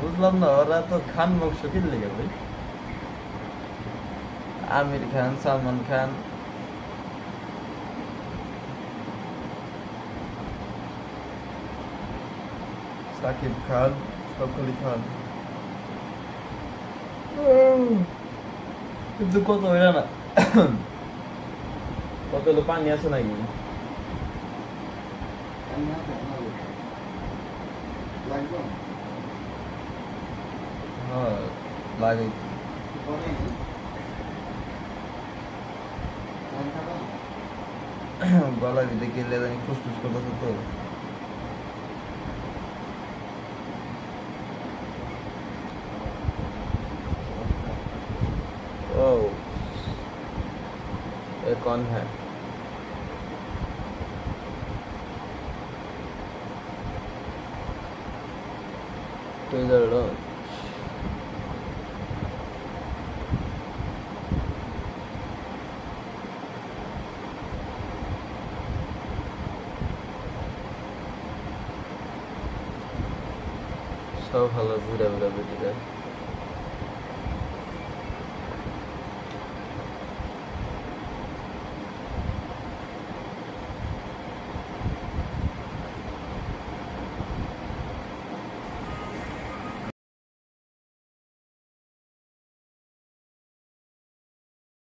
বুঝলাম না, ওরা তো খান বংশ কি লেগে ভাই। আমির খান, সালমান খান। সাকিব খান, সকলি খান। কিন্তু কত হইল না? কত পানি আছে নাকি? and यहाँ से गला भी देखिए ले जाने कुछ कुछ कौन है? Taylor Lautch. সব ভালো ঘুরে বেরিয়ে